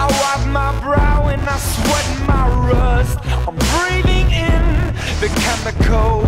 I wipe my brow and I sweat my rust. I'm breathing in the chemical.